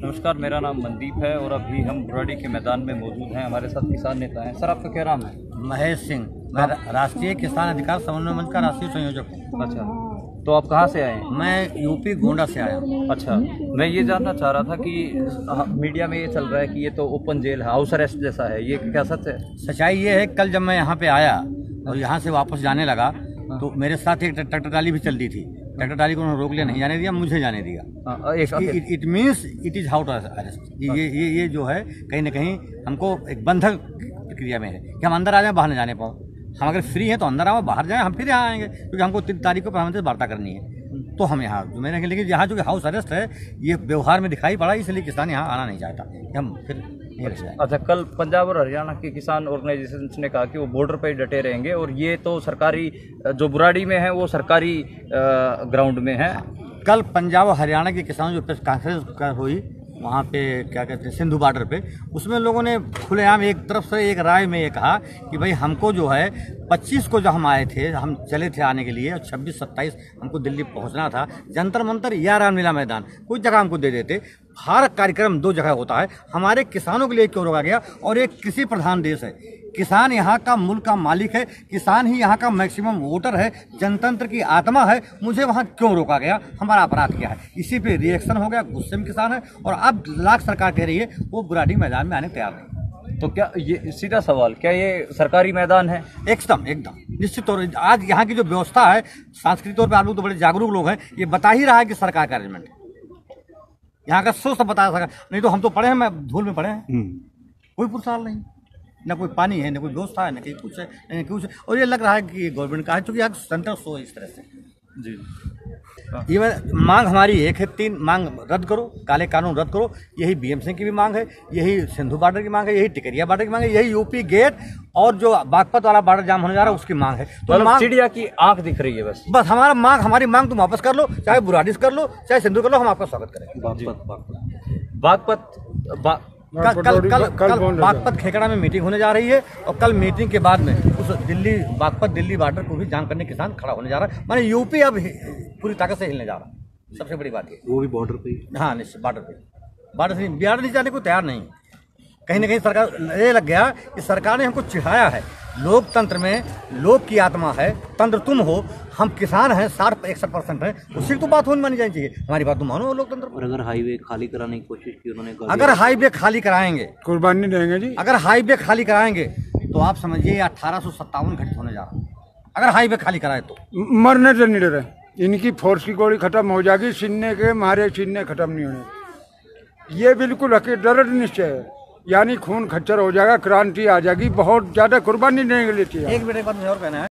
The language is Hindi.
नमस्कार मेरा नाम मनदीप है और अभी हम बुराड़ी के मैदान में मौजूद हैं। हमारे साथ किसान नेता हैं। सर आपका क्या नाम है? महेश सिंह मैं राष्ट्रीय किसान अधिकार समन्वय मंच का राष्ट्रीय संयोजक हूँ। अच्छा तो आप कहाँ से आए मैं यूपी गोंडा से आया हूँ। अच्छा मैं ये जानना चाह रहा था कि हाँ, मीडिया में ये चल रहा है कि ये तो ओपन जेल है हाउस अरेस्ट जैसा है। ये क्या सच है? सच्चाई ये है कल जब मैं यहाँ पे आया और यहाँ से वापस जाने लगा तो मेरे साथ एक ट्रैक्टर ट्राली भी चल रही थी। ट्रैक्टर ट्राली को उन्होंने रोक लिया नहीं जाने दिया मुझे जाने दिया। It means it is how to arrest ये ये ये जो है कहीं ना कहीं हमको एक बंधक प्रक्रिया में है कि हम अंदर आ जाएँ बाहर न जाने पाओ। हम अगर फ्री हैं तो अंदर आओ बाहर जाएँ हम फिर यहाँ आएँगे क्योंकि हमको तीन तारीख को प्रधानमंत्री से वार्ता करनी है। तो हम यहाँ जो मैंने लेकिन यहाँ जो हाउस अरेस्ट है ये व्यवहार में दिखाई पड़ा इसलिए किसान यहाँ आना नहीं चाहता। हम फिर अच्छा कल पंजाब और हरियाणा के किसान ऑर्गेनाइजेशन ने कहा कि वो बॉर्डर पर ही डटे रहेंगे और ये तो सरकारी जो बुराड़ी में है वो सरकारी ग्राउंड में है। कल पंजाब और हरियाणा के किसान जो प्रेस कॉन्फ्रेंस हुई। वहाँ पे, क्या कहते हैं, सिंधु बॉर्डर पे, उसमें लोगों ने खुलेआम एक तरफ़ से एक राय में ये कहा कि भाई हमको जो है 25 को जो हम आए थे, हम चले थे आने के लिए, और 26 27 हमको दिल्ली पहुँचना था, जंतर मंतर या रामलीला मैदान कुछ जगह हमको दे देते। हर कार्यक्रम दो जगह होता है। हमारे किसानों के लिए क्यों रोका गया? और एक कृषि प्रधान देश है। किसान यहाँ का मुल्क का मालिक है किसान ही यहाँ का मैक्सिमम वोटर है जनतंत्र की आत्मा है। मुझे वहाँ क्यों रोका गया? हमारा अपराध क्या है? इसी पे रिएक्शन हो गया गुस्से में किसान है और अब लाख सरकार कह रही है वो बुराडी मैदान में आने तैयार नहीं। तो क्या ये सीधा सवाल क्या ये सरकारी मैदान है? एकदम एकदम। निश्चित तौर आज यहाँ की जो व्यवस्था है सांस्कृतिक तौर पर आप लोग तो बड़े जागरूक लोग हैं ये बता ही रहा है कि सरकार का अरेंजमेंट है। यहाँ का सोच तो बता सका नहीं तो हम तो पढ़े हैं मैं धूल में पढ़े हैं। कोई पुरसाल नहीं। ना कोई पानी है ना कोई व्यवस्था है ना कहीं कुछ है ना कुछ है। और ये लग रहा है कि गवर्नमेंट का है क्योंकि यहाँ सेंटर है इस तरह से। जी। ये मांग हमारी एक है तीन मांग रद्द करो काले कानून रद्द करो यही बीएमसी की भी मांग है यही सिंधु बॉर्डर की मांग है यही टिकरिया बॉर्डर की मांग है यही यूपी गेट और जो बागपत वाला बॉर्डर जाम होने जा रहा है उसकी मांग है। तो मतलब मांग चिड़िया की आँख दिख रही है बस। बस हमारा मांग हमारी मांग तुम वापस कर लो चाहे बुराडिस कर लो चाहे सिंधु कर लो हम आपका स्वागत करेंगे बागपत बा, कल कल कल कल बागपत खेकड़ा में मीटिंग होने जा रही है और कल मीटिंग के बाद में उस दिल्ली बागपत दिल्ली बॉर्डर को भी जाम करने किसान खड़ा होने जा रहा है। माने यूपी अब पूरी ताकत से हिलने जा रहा है। सबसे बड़ी बात है वो भी बॉर्डर पे हाँ निश्चित बॉर्डर पे। बॉर्डर से बिहार नहीं जाने को तैयार नहीं कहीं ना कहीं सरकार ये लग गया कि सरकार ने हमको चिढ़ाया है। लोकतंत्र में लोक की आत्मा है तंत्र तुम हो हम किसान हैं साठ इकसठ परसेंट हैं। उसी की तो बात होनी मानी जानी चाहिए। हमारी बात तुम मानो लोकतंत्र और अगर हाईवे खाली कराने की कोशिश की उन्होंने अगर हाईवे खाली कराएँगे कुर्बानी देंगे जी। अगर हाईवे खाली कराएँगे तो आप समझिए अठारह सौ सत्तावन घटित होने जा रहा है। अगर हाईवे खाली कराए तो। मरने से नहीं डरे। इनकी फोर्स की गोली खत्म हो जाएगी सीने के मारे सीने खत्म नहीं होने। ये बिल्कुल दृढ़ निश्चय है। यानी खून खच्चर हो जाएगा, क्रांति आ जाएगी, बहुत ज़्यादा कुर्बानी देने लेती है एक बेटे का और कहना है।